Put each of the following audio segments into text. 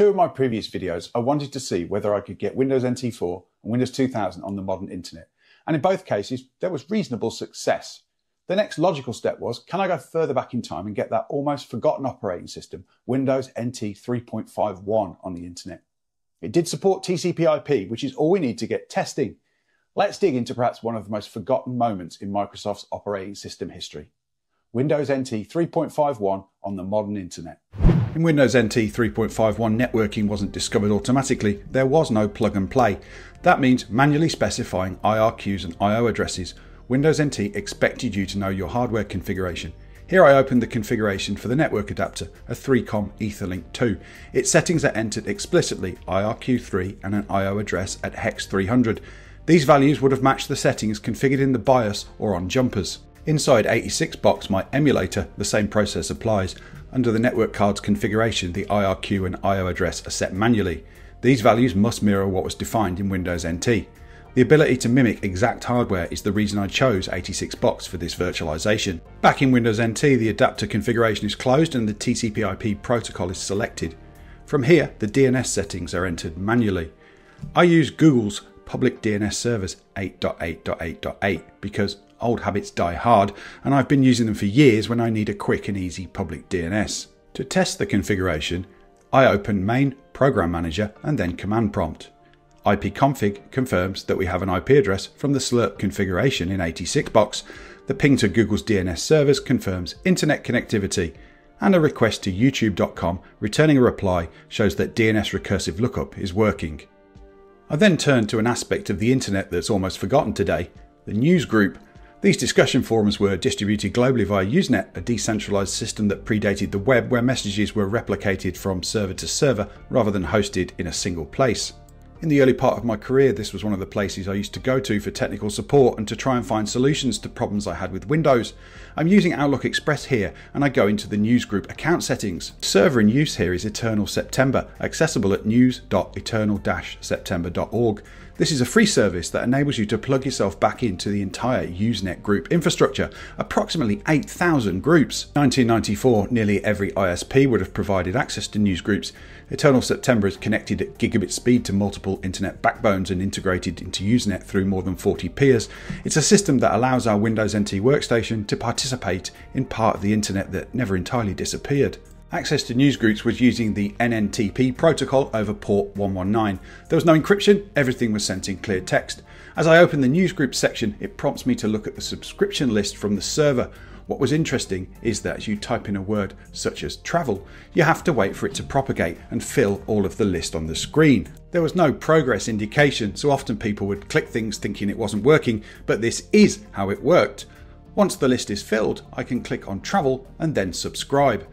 Two of my previous videos, I wanted to see whether I could get Windows NT 4 and Windows 2000 on the modern internet. And in both cases, there was reasonable success. The next logical step was, can I go further back in time and get that almost forgotten operating system, Windows NT 3.51 on the internet? It did support TCP IP, which is all we need to get testing. Let's dig into perhaps one of the most forgotten moments in Microsoft's operating system history. Windows NT 3.51 on the modern internet. In Windows NT 3.51, networking wasn't discovered automatically. There was no plug and play. That means manually specifying IRQs and IO addresses. Windows NT expected you to know your hardware configuration. Here I opened the configuration for the network adapter, a 3COM Etherlink 2. Its settings are entered explicitly IRQ3 and an IO address at hex 300. These values would have matched the settings configured in the BIOS or on jumpers. Inside 86box, my emulator, the same process applies. Under the network card's configuration, the IRQ and IO address are set manually. These values must mirror what was defined in Windows NT. The ability to mimic exact hardware is the reason I chose 86box for this virtualization. Back in Windows NT, the adapter configuration is closed and the TCP IP protocol is selected. From here, the DNS settings are entered manually. I use Google's public DNS servers 8.8.8.8 because old habits die hard and I've been using them for years when I need a quick and easy public DNS. To test the configuration, I open main program manager and then command prompt. ipconfig confirms that we have an IP address from the SLiRP configuration in 86box. The ping to Google's DNS servers confirms internet connectivity and a request to youtube.com returning a reply shows that DNS recursive lookup is working. I then turn to an aspect of the internet that's almost forgotten today, the news group. These discussion forums were distributed globally via Usenet, a decentralized system that predated the web where messages were replicated from server to server rather than hosted in a single place. In the early part of my career, this was one of the places I used to go to for technical support and to try and find solutions to problems I had with Windows. I'm using Outlook Express here and I go into the newsgroup account settings. Server in use here is Eternal September, accessible at news.eternal-september.org. This is a free service that enables you to plug yourself back into the entire Usenet group infrastructure, approximately 8,000 groups. 1994, nearly every ISP would have provided access to news groups. Eternal September is connected at gigabit speed to multiple internet backbones and integrated into Usenet through more than 40 peers. It's a system that allows our Windows NT workstation to participate in part of the internet that never entirely disappeared. Access to newsgroups was using the NNTP protocol over port 119. There was no encryption, everything was sent in clear text. As I open the newsgroup section, it prompts me to look at the subscription list from the server. What was interesting is that as you type in a word such as travel, you have to wait for it to propagate and fill all of the list on the screen. There was no progress indication, so often people would click things thinking it wasn't working, but this is how it worked. Once the list is filled, I can click on travel and then subscribe.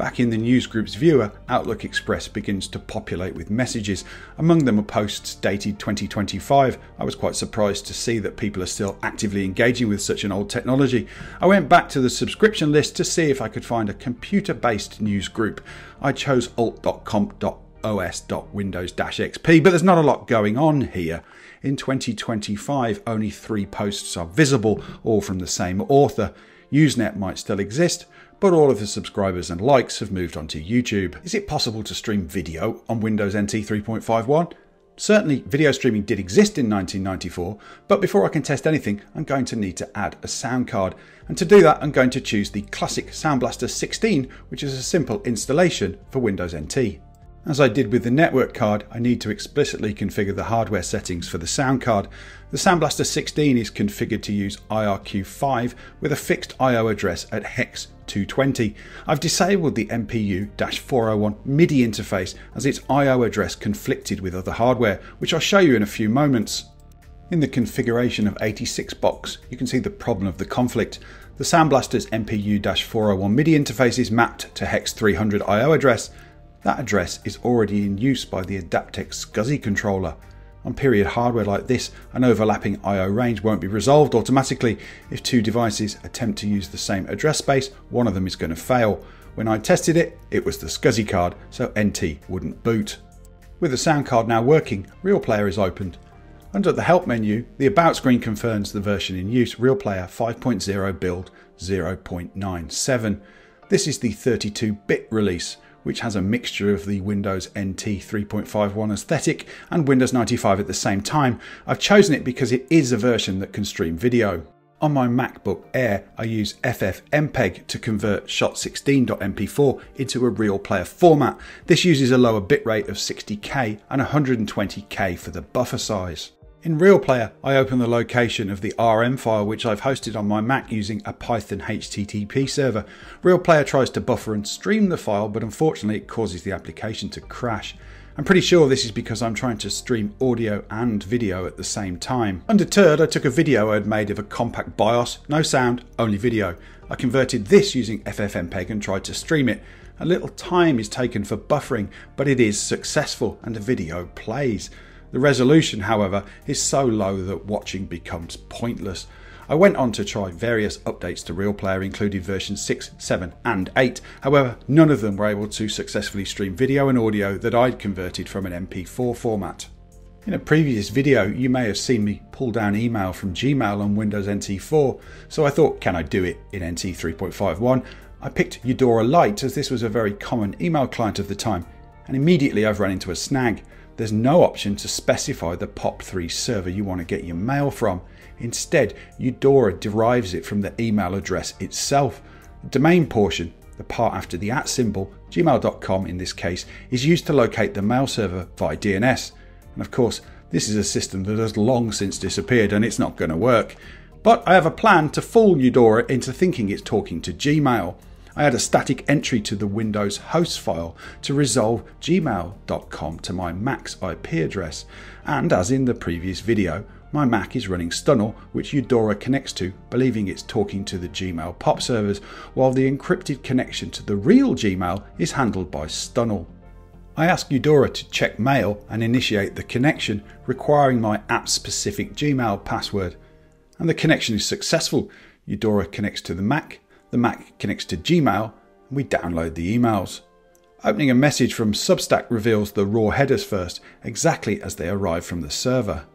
Back in the newsgroup's viewer, Outlook Express begins to populate with messages. Among them are posts dated 2025. I was quite surprised to see that people are still actively engaging with such an old technology. I went back to the subscription list to see if I could find a computer based news group. I chose alt.comp.os.windows-xp, but there's not a lot going on here. In 2025, only three posts are visible, all from the same author. Usenet might still exist, but all of the subscribers and likes have moved onto YouTube. Is it possible to stream video on Windows NT 3.51? Certainly, video streaming did exist in 1994, but before I can test anything, I'm going to need to add a sound card. And to do that, I'm going to choose the classic Sound Blaster 16, which is a simple installation for Windows NT. As I did with the network card, I need to explicitly configure the hardware settings for the sound card. The Sound Blaster 16 is configured to use IRQ5 with a fixed I.O. address at hex 220. I've disabled the MPU-401 MIDI interface as its I.O. address conflicted with other hardware, which I'll show you in a few moments. In the configuration of 86box, you can see the problem of the conflict. The Sound Blaster's MPU-401 MIDI interface is mapped to hex 300 I.O. address, that address is already in use by the Adaptec SCSI controller. On period hardware like this, an overlapping I.O. range won't be resolved automatically. If two devices attempt to use the same address space, one of them is going to fail. When I tested it, it was the SCSI card, so NT wouldn't boot. With the sound card now working, Real Player is opened. Under the Help menu, the About screen confirms the version in use, Real Player 5.0 build 0.97. This is the 32-bit release, which has a mixture of the Windows NT 3.51 aesthetic and Windows 95 at the same time. I've chosen it because it is a version that can stream video. On my MacBook Air, I use FFmpeg to convert shot16.mp4 into a real player format. This uses a lower bitrate of 60k and 120k for the buffer size. In RealPlayer, I open the location of the RM file which I've hosted on my Mac using a Python HTTP server. RealPlayer tries to buffer and stream the file, but unfortunately it causes the application to crash. I'm pretty sure this is because I'm trying to stream audio and video at the same time. Undeterred, I took a video I'd made of a compact BIOS, no sound, only video. I converted this using FFmpeg and tried to stream it. A little time is taken for buffering, but it is successful and the video plays. The resolution, however, is so low that watching becomes pointless. I went on to try various updates to Real Player, including versions 6, 7, and 8. However, none of them were able to successfully stream video and audio that I'd converted from an MP4 format. In a previous video, you may have seen me pull down email from Gmail on Windows NT 4, so I thought, can I do it in NT 3.51? I picked Eudora Lite as this was a very common email client of the time, and immediately I've run into a snag there's no option to specify the POP3 server you want to get your mail from. Instead, Eudora derives it from the email address itself. The domain portion, the part after the at symbol, gmail.com in this case, is used to locate the mail server via DNS. And of course, this is a system that has long since disappeared and it's not going to work. But I have a plan to fool Eudora into thinking it's talking to Gmail. I add a static entry to the Windows host file to resolve gmail.com to my Mac's IP address, and as in the previous video, my Mac is running Stunnel, which Eudora connects to, believing it's talking to the Gmail POP servers, while the encrypted connection to the real Gmail is handled by Stunnel. I ask Eudora to check mail and initiate the connection, requiring my app specific Gmail password. And the connection is successful. Eudora connects to the Mac, the Mac connects to Gmail, and we download the emails. Opening a message from Substack reveals the raw headers first, exactly as they arrive from the server.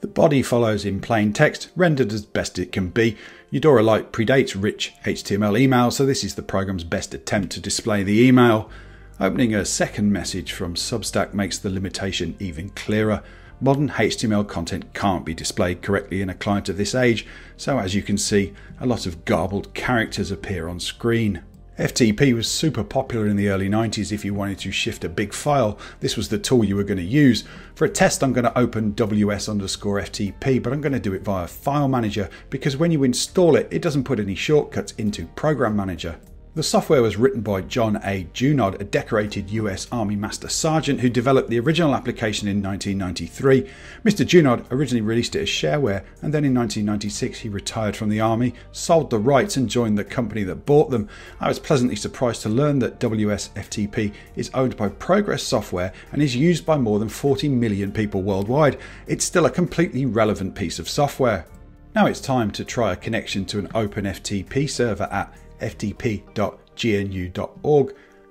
The body follows in plain text, rendered as best it can be. Eudora Lite predates rich HTML email, so this is the program's best attempt to display the email. Opening a second message from Substack makes the limitation even clearer. Modern HTML content can't be displayed correctly in a client of this age, so as you can see, a lot of garbled characters appear on screen. FTP was super popular in the early 90s if you wanted to shift a big file. This was the tool you were going to use. For a test, I'm going to open ws underscore FTP, but I'm going to do it via File Manager because when you install it, it doesn't put any shortcuts into Program Manager. The software was written by John A. Junod, a decorated US Army Master Sergeant who developed the original application in 1993. Mr. Junod originally released it as shareware, and then in 1996 he retired from the Army, sold the rights, and joined the company that bought them. I was pleasantly surprised to learn that WSFTP is owned by Progress Software and is used by more than 40 million people worldwide. It's still a completely relevant piece of software. Now it's time to try a connection to an OpenFTP server at ftp.gnu.org.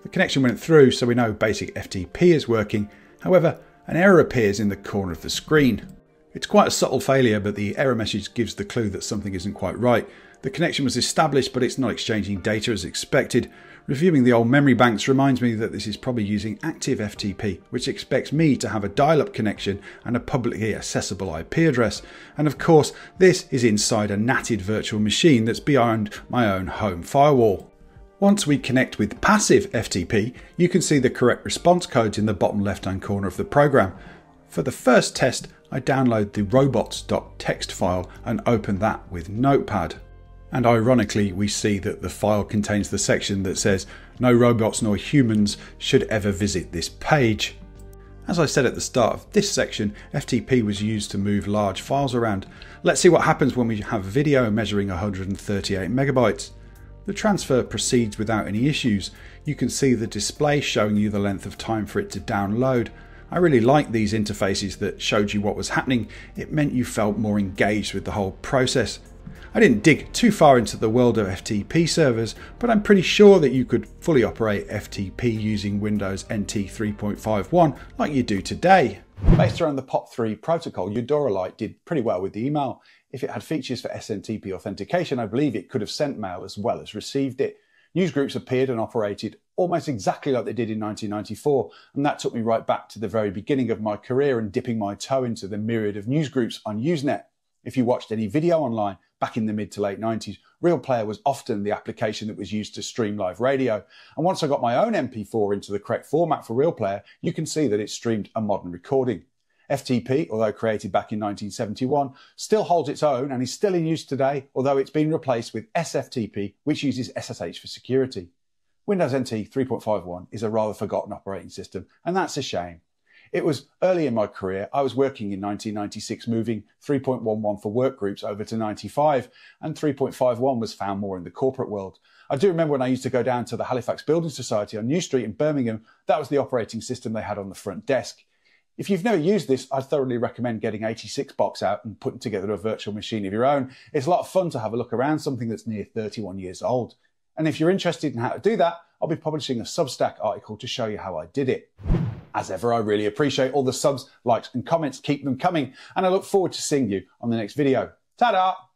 The connection went through, so we know basic FTP is working. However, an error appears in the corner of the screen. It's quite a subtle failure, but the error message gives the clue that something isn't quite right. The connection was established, but it's not exchanging data as expected. Reviewing the old memory banks reminds me that this is probably using active FTP, which expects me to have a dial up connection and a publicly accessible IP address. And of course, this is inside a NATed virtual machine that's beyond my own home firewall. Once we connect with passive FTP, you can see the correct response codes in the bottom left hand corner of the program. For the first test, I download the robots.txt file and open that with Notepad. And ironically, we see that the file contains the section that says no robots nor humans should ever visit this page. As I said at the start of this section, FTP was used to move large files around. Let's see what happens when we have video measuring 138 megabytes. The transfer proceeds without any issues. You can see the display showing you the length of time for it to download. I really liked these interfaces that showed you what was happening. It meant you felt more engaged with the whole process. I didn't dig too far into the world of FTP servers, but I'm pretty sure that you could fully operate FTP using Windows NT 3.51 like you do today. Based around the POP3 protocol, Eudora Lite did pretty well with the email. If it had features for SMTP authentication, I believe it could have sent mail as well as received it. Newsgroups appeared and operated almost exactly like they did in 1994. And that took me right back to the very beginning of my career and dipping my toe into the myriad of newsgroups on Usenet. If you watched any video online back in the mid to late 90s, Real Player was often the application that was used to stream live radio. And once I got my own MP4 into the correct format for Real Player, you can see that it streamed a modern recording. FTP, although created back in 1971, still holds its own and is still in use today, although it's been replaced with SFTP, which uses SSH for security. Windows NT 3.51 is a rather forgotten operating system, and that's a shame. It was early in my career. I was working in 1996, moving 3.11 for work groups over to 95, and 3.51 was found more in the corporate world. I do remember when I used to go down to the Halifax Building Society on New Street in Birmingham, that was the operating system they had on the front desk. If you've never used this, I'd thoroughly recommend getting 86box out and putting together a virtual machine of your own. It's a lot of fun to have a look around something that's near 31 years old. And if you're interested in how to do that, I'll be publishing a Substack article to show you how I did it. As ever, I really appreciate all the subs, likes and comments. Keep them coming. And I look forward to seeing you on the next video. Ta-da!